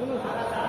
Come on.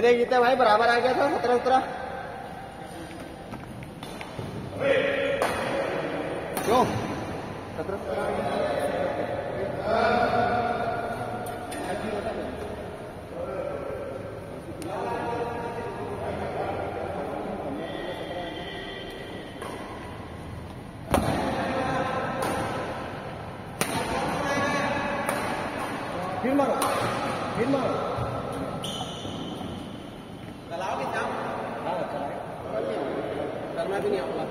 रहे जीते भाई बराबर आ गया था सत्रह सत्रह। क्यों? सत्रह फिर मारो। भी नहीं आपका